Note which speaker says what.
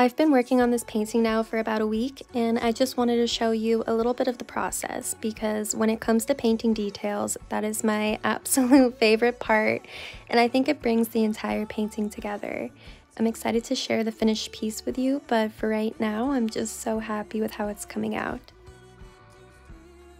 Speaker 1: I've been working on this painting now for about a week and I just wanted to show you a little bit of the process because when it comes to painting details, that is my absolute favorite part and I think it brings the entire painting together. I'm excited to share the finished piece with you, but for right now, I'm just so happy with how it's coming out.